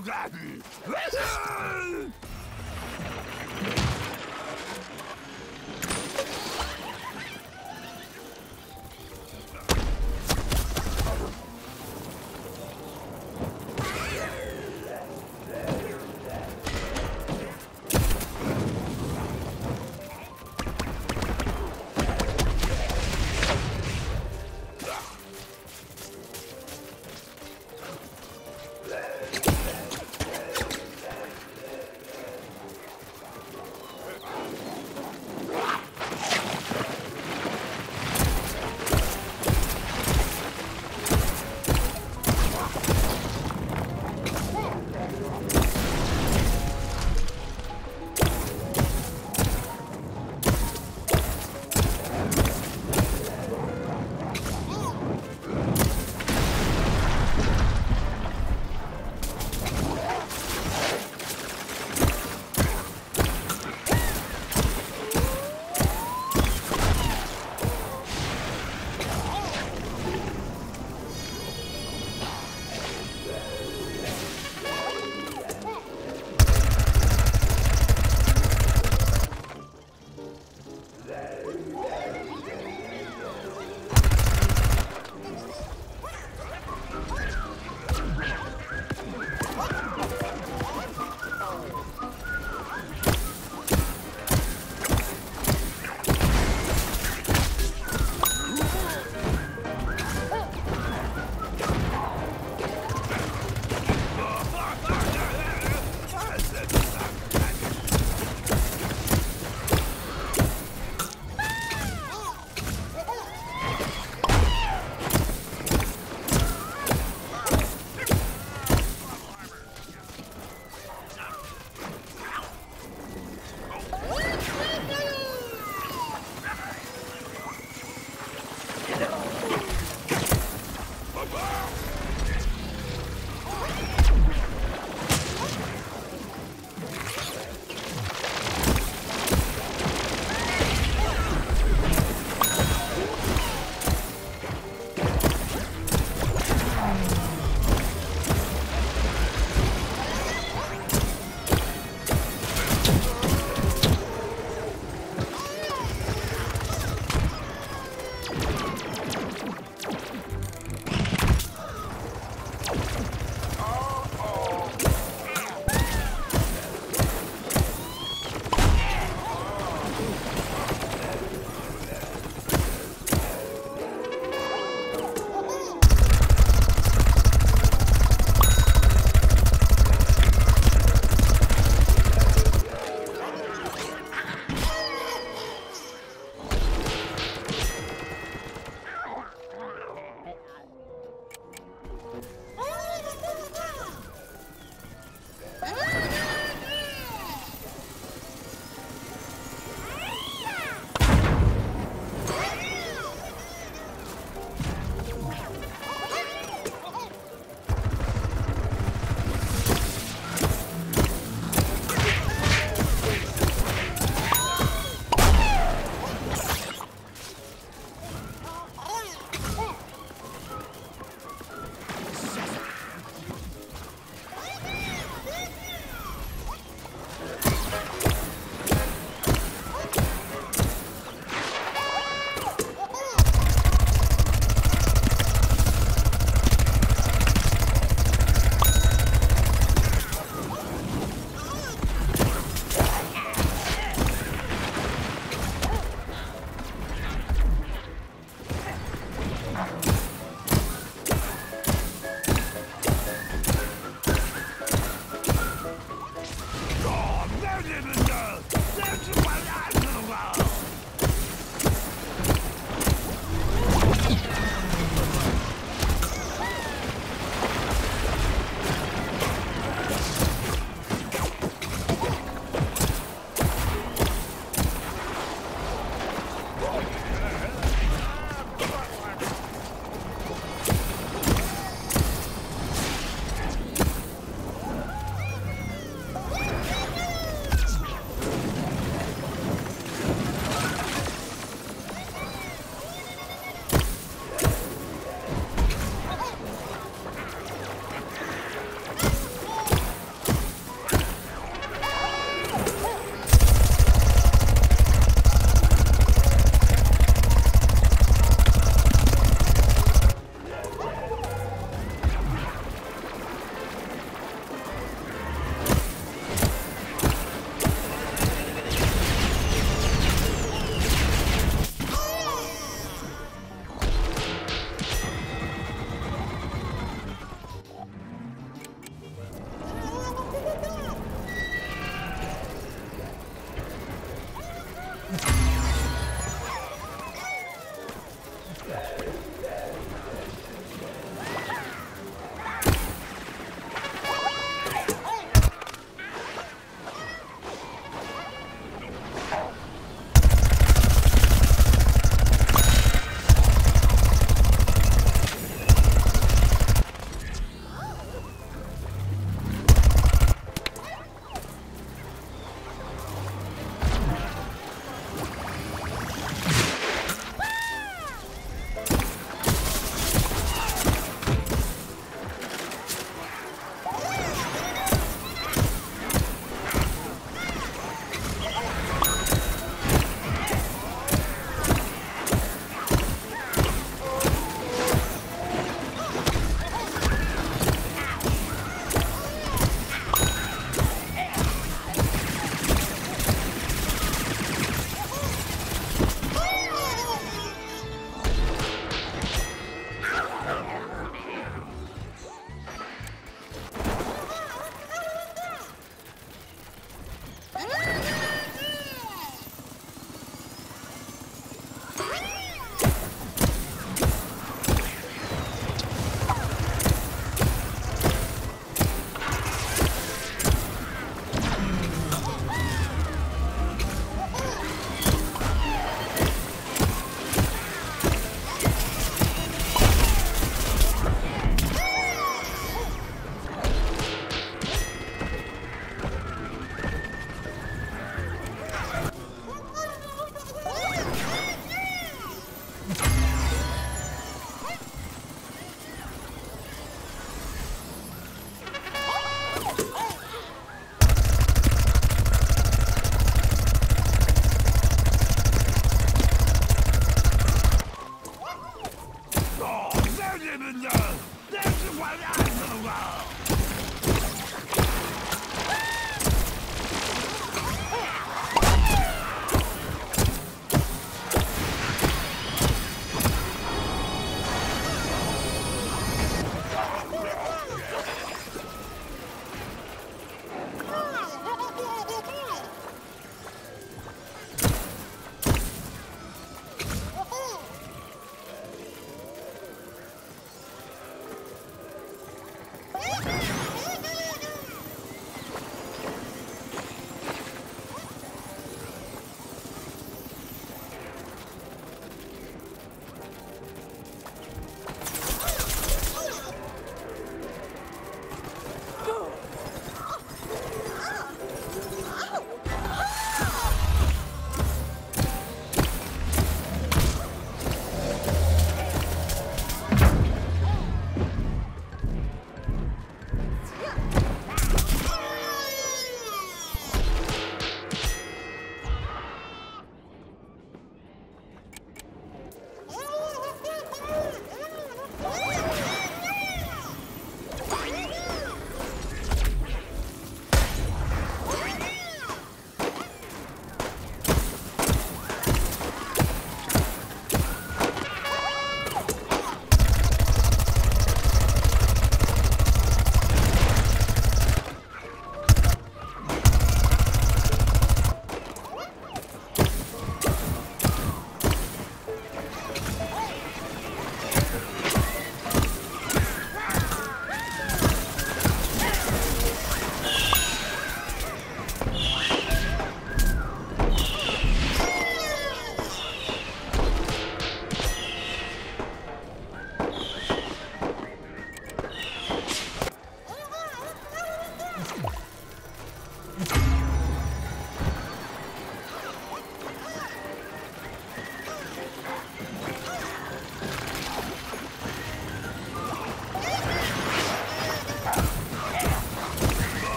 Zugreifen! Was?